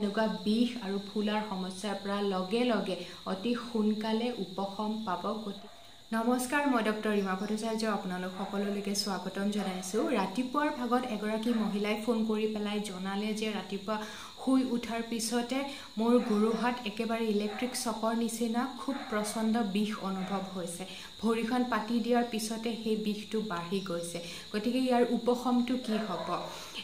এনেকুৱা বিষ আৰু ফুলাৰ সমস্যাৰ পৰা লগে লগে অতি সোনকালে উপশম পাব গতি নমস্কাৰ মই ডক্টৰ ৰীমা ভট্টাচাৰ্য আপোনালোক সকলোলৈকে স্বাগতম জনাইছোঁ। ৰাতিপুৱাৰ ভাগত এগৰাকী মহিলাই ফোন কৰি পেলাই জনালে যে ৰাতিপুৱা শুই উঠাৰ পিছতে মোৰ গুৰুহাত একেবাৰে ইলেক্ট্ৰিক চকৰ নিচিনা খুব প্ৰচণ্ড বিষ অনুভৱ হৈছে। ভৰিখন পাতি দিয়াৰ পিছতে সেই বিষটো বাঢ়ি গৈছে। গতিকে ইয়াৰ উপশমটো কি হ'ব?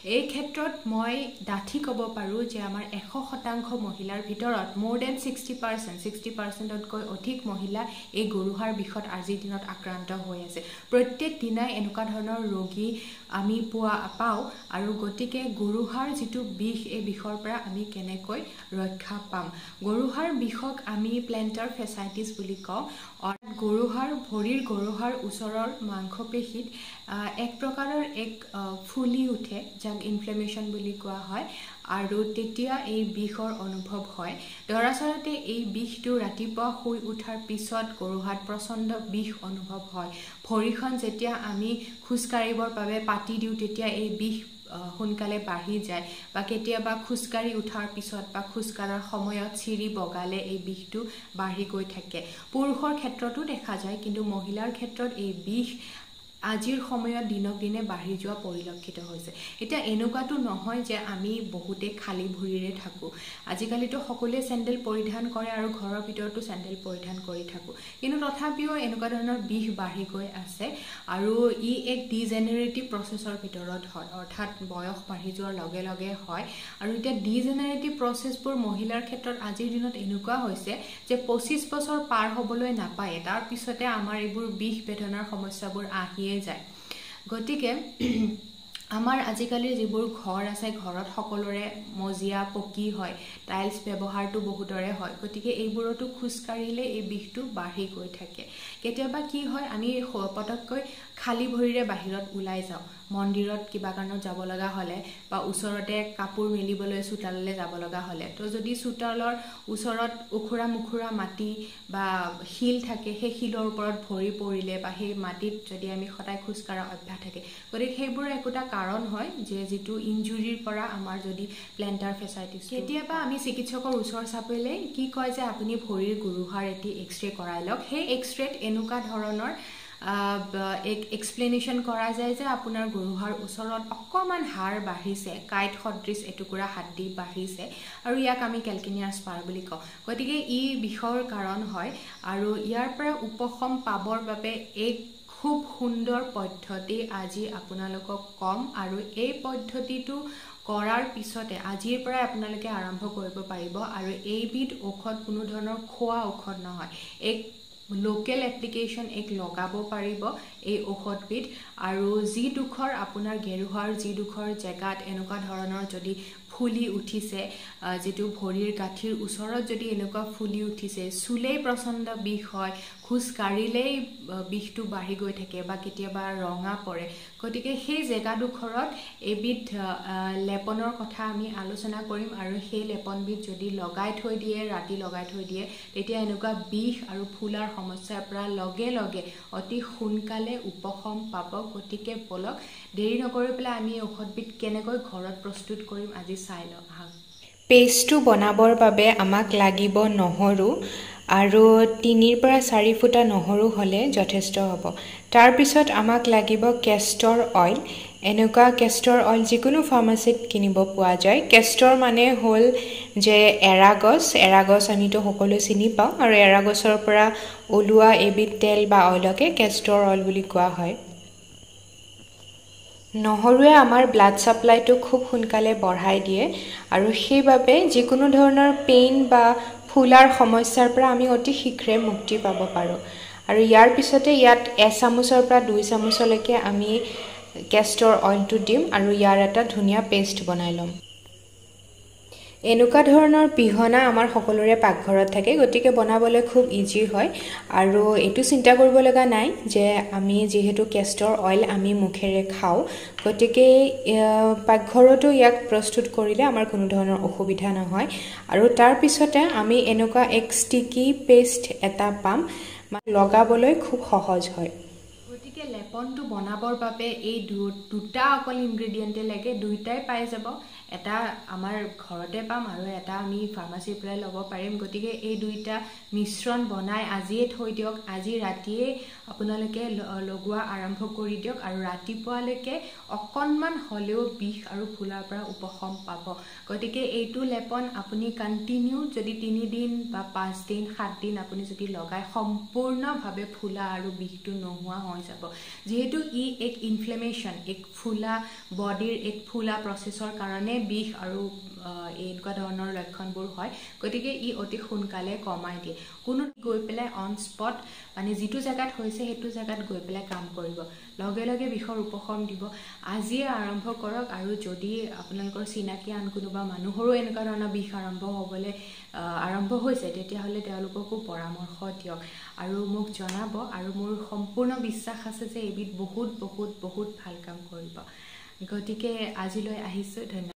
এই ক্ষেত্ৰত মই ডাঠি ক'ব পাৰোঁ যে আমাৰ এশ শতাংশ মহিলাৰ ভিতৰত মোৰ দেন ছিক্সটি পাৰ্চেণ্ট ছিক্সটি পাৰ্চেণ্টতকৈ অধিক মহিলা এই গৰুহাৰ বিষত আজিৰ দিনত আক্ৰান্ত হৈ আছে। প্ৰত্যেক দিনাই এনেকুৱা ধৰণৰ ৰোগী আমি পোৱা পাওঁ আৰু গতিকে গৰুহাৰ যিটো বিষ এই বিষৰ পৰা আমি কেনেকৈ ৰক্ষা পাম? গৰুহাৰ বিষক আমি প্লেণ্টাৰ ফেচাইটিছ বুলি কওঁ। অৰ্থাৎ গৰুহাৰ ভৰিৰ গৰুহাৰ ওচৰৰ মাংসপেশীত এক প্ৰকাৰৰ এক ফুলি উঠে যাক ইনফ্লেমেশ্যন বুলি কোৱা হয়। আৰু তেতিয়া এই বিষৰ অনুভৱ হয়। দৰাচলতে এই বিষটো ৰাতিপুৱা শুই উঠাৰ পিছত গৰুহাত প্ৰচণ্ড বিষ অনুভৱ হয়। ভৰিখন যেতিয়া আমি খোজকাঢ়িবৰ বাবে পাতি দিওঁ তেতিয়া এই বিষ সোনকালে বাঢ়ি যায়। বা কেতিয়াবা খোজকাঢ়ি উঠাৰ পিছত বা খোজকাঢ়াৰ সময়ত চিৰি বগালে এই বিষটো বাঢ়ি গৈ থাকে। পুৰুষৰ ক্ষেত্ৰতো দেখা যায় কিন্তু মহিলাৰ ক্ষেত্ৰত এই বিষ আজিৰ সময়ত দিনক দিনে বাঢ়ি যোৱা পৰিলক্ষিত হৈছে। এতিয়া এনেকুৱাতো নহয় যে আমি বহুতে খালী ভৰিৰে থাকোঁ। আজিকালিতো সকলোৱে চেণ্ডেল পৰিধান কৰে আৰু ঘৰৰ ভিতৰতো চেণ্ডেল পৰিধান কৰি থাকোঁ। কিন্তু তথাপিও এনেকুৱা ধৰণৰ বিষ বাঢ়ি গৈ আছে আৰু ই এক ডিজেনেৰেটিভ প্ৰচেছৰ ভিতৰত হয়। অৰ্থাৎ বয়স বাঢ়ি যোৱাৰ লগে লগে হয়। আৰু এতিয়া ডিজেনেৰেটিভ প্ৰচেছবোৰ মহিলাৰ ক্ষেত্ৰত আজিৰ দিনত এনেকুৱা হৈছে যে পঁচিছ বছৰ পাৰ হ'বলৈ নাপায়। তাৰপিছতে আমাৰ এইবোৰ বিষ বেদনাৰ সমস্যাবোৰ আহিয়ে যায়। গতিকে আমাৰ আজিকালিৰ যিবোৰ ঘৰ আছে ঘৰত সকলোৰে মজিয়া পকী হয় টাইলছ ব্যৱহাৰটো বহুতৰে হয় গতিকে এইবোৰতো খোজকাঢ়িলে এই বিষটো বাঢ়ি গৈ থাকে। কেতিয়াবা কি হয় আমি পটককৈ খালী ভৰিৰে বাহিৰত ওলাই যাওঁ মন্দিৰত কিবা কাৰণত যাব লগা হ'লে বা ওচৰতে কাপোৰ মেলিবলৈ চোতাললৈ যাব লগা হ'লে। তো যদি চোতালৰ ওচৰত ওখোৰা মোখোৰা মাটি বা শিল থাকে সেই শিলৰ ওপৰত ভৰি পৰিলে বা সেই মাটিত যদি আমি সদায় খোজকাঢ়া অভ্যাস থাকে গতিকে সেইবোৰ একোটা কাৰণ হয় যে যিটো ইঞ্জুৰিৰ পৰা আমাৰ যদি প্লেণ্টাৰ ফেচাইটিছ কেতিয়াবা আমি চিকিৎসকৰ ওচৰ চাপিলে কি কয় যে আপুনি ভৰিৰ গুৰুহাৰ এটি এক্স ৰে কৰাই লওক। সেই এক্স ৰেত এনেকুৱা ধৰণৰ এক এক্সপ্লেনেশ্যন কৰা যায় যে আপোনাৰ গৰুহাৰ ওচৰত অকণমান হাড় বাঢ়িছে কাঁইট সদৃশ এটুকুৰা হাড্ডি বাঢ়িছে আৰু ইয়াক আমি কেলকিনিয়াৰ স্পাৰ বুলি কওঁ। গতিকে ই বিষৰ কাৰণ হয় আৰু ইয়াৰ পৰা উপশম পাবৰ বাবে এক খুব সুন্দৰ পদ্ধতি আজি আপোনালোকক ক'ম আৰু এই পদ্ধতিটো কৰাৰ পিছতে আজিৰ পৰাই আপোনালোকে আৰম্ভ কৰিব পাৰিব আৰু এইবিধ ঔষধ কোনো ধৰণৰ খোৱা ঔষধ নহয়। এক লোকেল এপ্লিকেশ্যন এক লগাব পাৰিব এই ঔষধবিধ আৰু যিডোখৰ আপোনাৰ গেৰুহাৰ যিডোখৰ জেগাত এনেকুৱা ধৰণৰ যদি ফুলি উঠিছে যিটো ভৰিৰ গাঁঠিৰ ওচৰত যদি এনেকুৱা ফুলি উঠিছে চুলেই প্ৰচণ্ড বিষ হয় খোজ কাঢ়িলেই বিষটো বাঢ়ি গৈ থাকে বা কেতিয়াবা ৰঙা পৰে। গতিকে সেই জেগাডোখৰত এবিধ লেপনৰ কথা আমি আলোচনা কৰিম আৰু সেই লেপনবিধ যদি লগাই থৈ দিয়ে ৰাতি লগাই থৈ দিয়ে তেতিয়া এনেকুৱা বিষ আৰু ফুলাৰ সমস্যাৰ পৰা লগে লগে অতি সোনকালে উপশম পাব। গতিকে বলক দেৰি নকৰি পেলাই আমি ঔষধবিধ কেনেকৈ ঘৰত প্ৰস্তুত কৰিম আজি চাই লওঁ আহক। পেষ্টটো বনাবৰ বাবে আমাক লাগিব নহৰু আৰু তিনিৰ পৰা চাৰি ফুটা নহৰু হ'লে যথেষ্ট হ'ব। তাৰপিছত আমাক লাগিব কেষ্টৰ অইল। এনেকুৱা কেষ্টৰ অইল যিকোনো ফাৰ্মাচীত কিনিব পোৱা যায়। কেষ্টৰ মানে হ'ল যে এৰাগছ এৰাগছ আমিতো সকলোৱে চিনি পাওঁ। আৰু এৰাগছৰ পৰা ওলোৱা এবিধ তেল বা অইলকে কেষ্টৰ অইল বুলি কোৱা হয়। নহৰুৱে আমাৰ ব্লাড ছাপ্লাইটো খুব সোনকালে বঢ়াই দিয়ে আৰু সেইবাবে যিকোনো ধৰণৰ পেইন বা ফুলাৰ সমস্যাৰ পৰা আমি অতি শীঘ্ৰে মুক্তি পাব পাৰোঁ। আৰু ইয়াৰ পিছতে ইয়াত এচামুচৰ পৰা দুই চামুচলৈকে আমি কেষ্টৰ অইলটো দিম আৰু ইয়াৰ এটা ধুনীয়া পেষ্ট বনাই ল'ম। এনেকুৱা ধৰণৰ পিহনা আমাৰ সকলোৰে পাকঘৰত থাকে গতিকে বনাবলৈ খুব ইজি হয়। আৰু এইটো চিন্তা কৰিব লগা নাই যে আমি যিহেতু কেষ্টৰ অইল আমি মুখেৰে খাওঁ গতিকে পাকঘৰতো ইয়াক প্ৰস্তুত কৰিলে আমাৰ কোনো ধৰণৰ অসুবিধা নহয়। আৰু তাৰপিছতে আমি এনেকুৱা এক ষ্টিকি পেষ্ট এটা পাম লগাবলৈ খুব সহজ হয়। গতিকে লেপনটো বনাবৰ বাবে এই দুটা অকল ইনগ্ৰেডিয়েণ্টে লাগে দুইটাই পাই যাব। এটা আমাৰ ঘৰতে পাম আৰু এটা আমি ফাৰ্মাচীৰ পৰাই ল'ব পাৰিম। গতিকে এই দুইটা মিশ্ৰণ বনাই আজিয়ে থৈ দিয়ক। আজি ৰাতিয়ে আপোনালোকে লগোৱা আৰম্ভ কৰি দিয়ক আৰু ৰাতিপুৱালৈকে অকণমান হ'লেও বিষ আৰু ফুলাৰ পৰা উপশম পাব। গতিকে এইটো লেপন আপুনি কণ্টিনিউ যদি তিনিদিন বা পাঁচদিন সাতদিন আপুনি যদি লগাই সম্পূৰ্ণভাৱে ফুলা আৰু বিষটো নোহোৱা হৈ যাব। যিহেতু ই এক ইনফ্লেমেশ্যন এক ফুলা বডিৰ এক ফুলা প্ৰচেছৰ কাৰণে বিষ আৰু এনেকুৱা ধৰণৰ লক্ষণবোৰ হয়। গতিকে ই অতি সোনকালে কমাই দিয়ে। কোনো গৈ পেলাই অন স্পট মানে যিটো জেগাত হৈছে সেইটো জেগাত গৈ পেলাই কাম কৰিব। লগে লগে বিষৰ উপশম দিব। আজিয়ে আৰম্ভ কৰক আৰু যদি আপোনালোকৰ চিনাকি আন কোনোবা মানুহৰো এনেকুৱা ধৰণৰ বিষ আৰম্ভ হ'বলৈ আৰম্ভ হৈছে তেতিয়াহ'লে তেওঁলোককো পৰামৰ্শ দিয়ক। আৰু মোক জনাব আৰু মোৰ সম্পূৰ্ণ বিশ্বাস আছে যে এবিধ বহুত বহুত বহুত ভাল কাম কৰিব। গতিকে আজিলৈ আহিছোঁ। ধন্যবাদ।